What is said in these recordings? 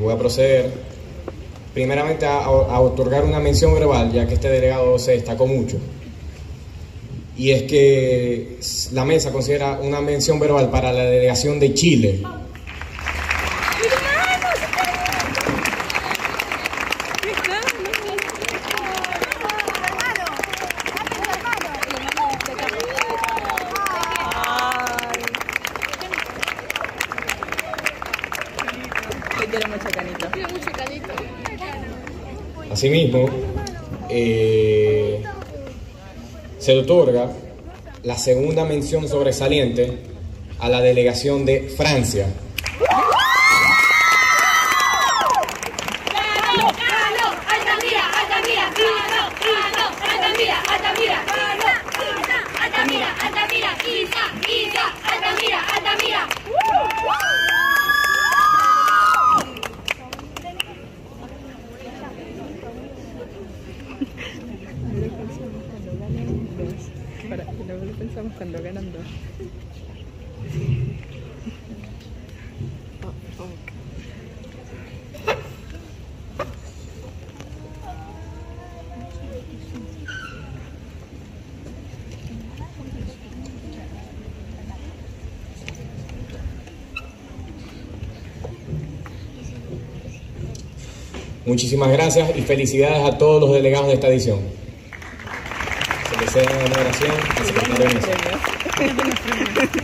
Voy a proceder primeramente a, a otorgar una mención verbal, ya que este delegado se destacó mucho. Y es que la mesa considera una mención verbal para la delegación de Chile. Asimismo, eh, se otorga la segunda mención sobresaliente a la delegación de Francia luego lo pensamos cuando ganan dos. Muchísimas gracias y felicidades a todos los delegados de esta edición. Se les desea una oración al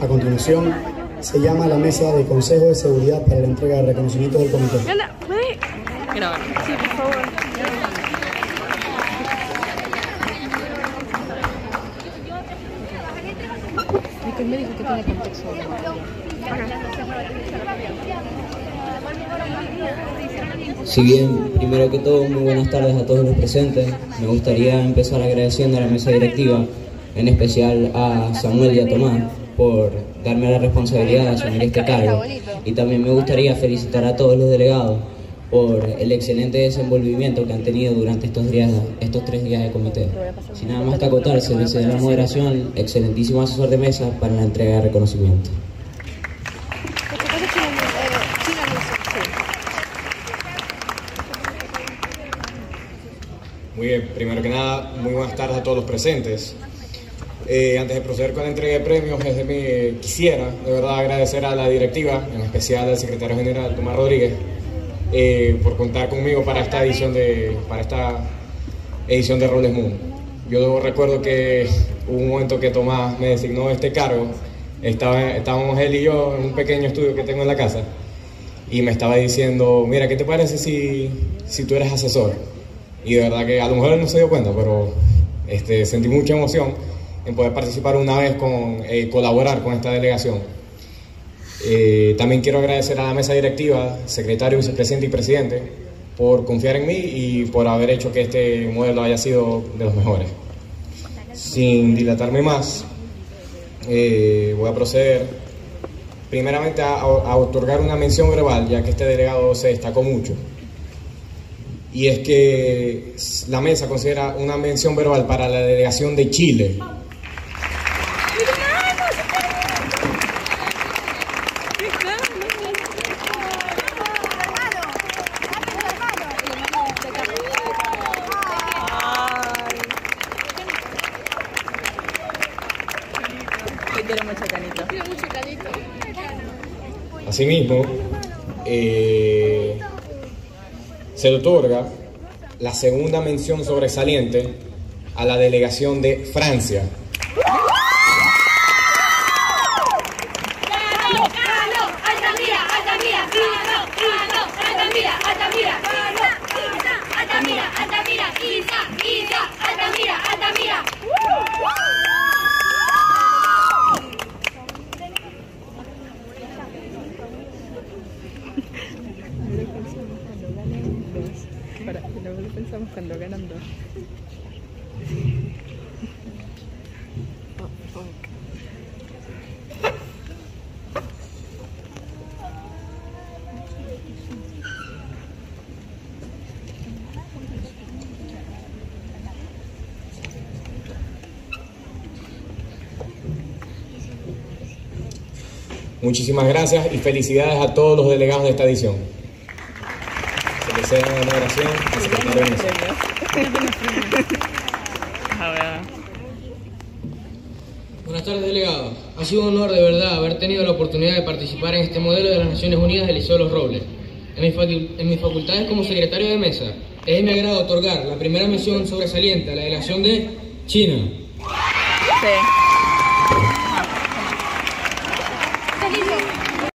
A continuación, se llama la mesa de Consejo de Seguridad para la entrega de reconocimientos del comité. Gana, ¿puede grabar? Sí, por favor. Michael me dijo que tiene contexto. Si bien, primero que todo, muy buenas tardes a todos los presentes, me gustaría empezar agradeciendo a la mesa directiva, en especial a Samuel y a Tomás, por darme la responsabilidad de asumir este cargo. Y también me gustaría felicitar a todos los delegados por el excelente desenvolvimiento que han tenido durante estos, días, estos tres días de comité. Sin nada más que acotar, se da la moderación, excelentísimo asesor de mesa para la entrega de reconocimiento. Muy bien, primero que nada, muy buenas tardes a todos los presentes. Eh, antes de proceder con la entrega de premios, desde mi, quisiera de verdad agradecer a la directiva, en especial al secretario general Tomás Rodríguez, eh, por contar conmigo para esta edición de, para esta edición de Roles Moon. Yo recuerdo que hubo un momento que Tomás me designó este cargo, estaba, estábamos él y yo en un pequeño estudio que tengo en la casa, y me estaba diciendo, mira, ¿qué te parece si, si tú eres asesor? Y de verdad que a lo mejor él no se dio cuenta, pero este, sentí mucha emoción en poder participar una vez con eh, colaborar con esta delegación. Eh, también quiero agradecer a la mesa directiva, secretario, vicepresidente y presidente, por confiar en mí y por haber hecho que este modelo haya sido de los mejores. Sin dilatarme más, eh, voy a proceder primeramente a, a otorgar una mención verbal, ya que este delegado se destacó mucho y es que la mesa considera una mención verbal para la delegación de Chile. Te quiero mucho, Canito. Asimismo, eh, se otorga la segunda mención sobresaliente a la delegación de Francia. Altamira, Altamira, Isa, Isa, Altamira, Altamira. Para, luego Muchísimas gracias y felicidades a todos los delegados de esta edición. Se les da la moderación al secretario de mesa. A ver. Buenas tardes, delegado. Ha sido un honor de verdad haber tenido la oportunidad de participar en este modelo de las Naciones Unidas del Liceo de los Robles. En mis, en mis facultades como secretario de mesa, es de mi agrado otorgar la primera mención sobresaliente a la delegación de China. Sí.